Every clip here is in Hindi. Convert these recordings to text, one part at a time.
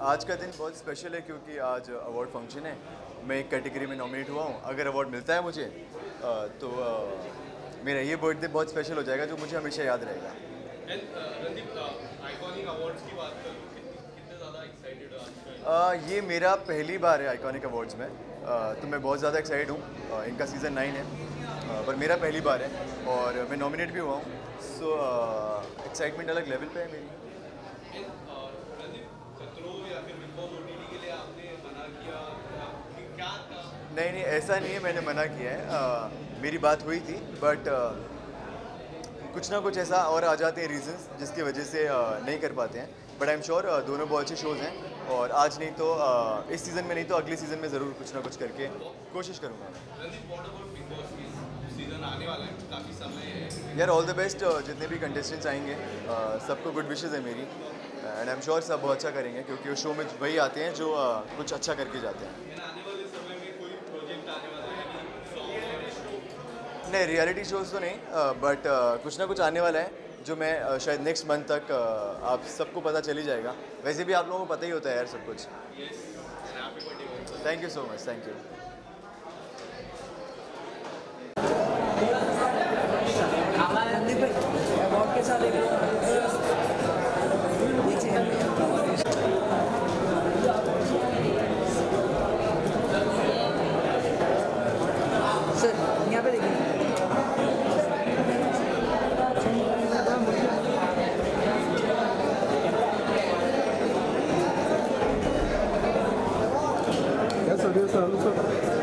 आज का दिन बहुत स्पेशल है क्योंकि आज अवार्ड फ़ंक्शन है। मैं एक कैटेगरी में नॉमिनेट हुआ हूँ। अगर अवार्ड मिलता है मुझे तो मेरा ये बर्थडे बहुत स्पेशल हो जाएगा जो मुझे हमेशा याद रहेगा। ये मेरा पहली बार है आइकॉनिक अवार्ड्स में। तो मैं बहुत ज़्यादा एक्साइटेड हूँ। इनका सीज़न नाइन है। पर मेरा पहली बार है और मैं नॉमिनेट भी हुआ हूँ। सो एक्साइटमेंट अलग लेवल पे है मेरी एंड रणदीप खतरों या फिर बिग बॉस ओटीटी के लिए आपने मना किया कि क्या था नहीं नहीं ऐसा नहीं है मैंने मना किया है। अ, मेरी बात हुई थी बट आ, कुछ ना कुछ ऐसा और आ जाते हैं रीजंस जिसकी वजह से अ, नहीं कर पाते हैं। बट आई एम श्योर दोनों बहुत अच्छे शोज़ हैं और आज नहीं तो अ, इस सीज़न में नहीं तो अगले सीज़न में ज़रूर कुछ ना कुछ करके कोशिश करूँगा। यार ऑल द बेस्ट जितने भी कंटेस्टेंट्स आएँगे सबको गुड विशेज़ है मेरी। एंड आई एम श्योर सब बहुत अच्छा करेंगे क्योंकि उस शो में वही आते हैं जो कुछ अच्छा करके जाते हैं एंड आने वाले समय में कोई प्रोजेक्ट आने वाला है यानी सॉन्ग और शो नहीं रियलिटी शोज़ तो नहीं बट कुछ ना कुछ आने वाला है जो मैं शायद नेक्स्ट मंथ तक आप सबको पता चली ही जाएगा। वैसे भी आप लोगों को पता ही होता है यार सब कुछ। Thank you so much thank you के साथ Deus, eu não sou.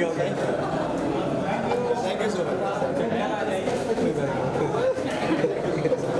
campeão, né?